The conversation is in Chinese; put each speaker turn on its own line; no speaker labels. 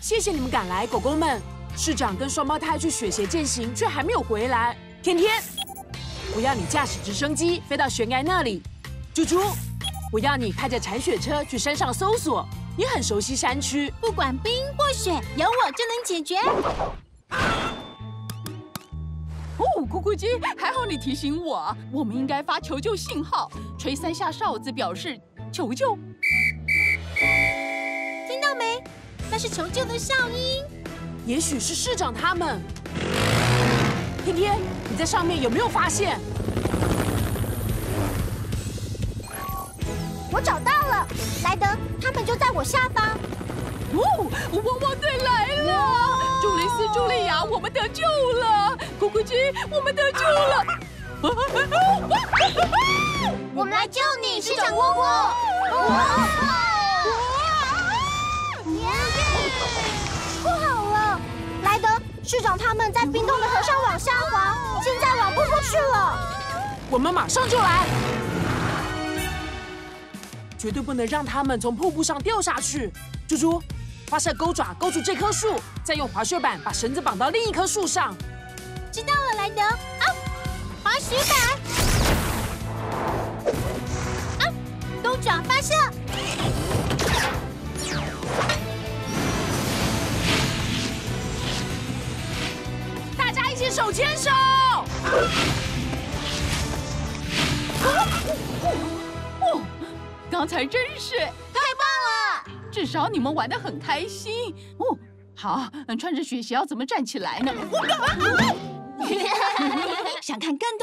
谢谢你们赶来，狗狗们。市长跟双胞胎去雪鞋践行，却还没有回来。天天，我要你驾驶直升机飞到悬崖那里。猪猪，我要你开着铲雪车去山上搜索，你很熟悉山区。
不管冰或雪，有我就能解决。
哦，咕咕鸡，还好你提醒我，我们应该发求救信号，吹三下哨子表示求救。
没？那是求救的哨音。
也许是市长他们。天天，你在上面有没有发现？
我找到了，莱德，他们就在我下方。
哦，汪汪队来了！朱莉斯、朱莉亚，我们得救了！咕咕鸡，我们得救了！
我市长他们在冰冻的河上往下滑，现在往瀑布去了。
我们马上就来，绝对不能让他们从瀑布上掉下去。猪猪，发射钩爪勾住这棵树，再用滑雪板把绳子绑到另一棵树上。
知道了，莱德。啊，滑雪板。啊，钩爪发射。
手牵手！
哦，刚才真是太
棒
了！至少你们玩得很开心哦。好，穿着雪鞋要怎么站起来呢？
想看更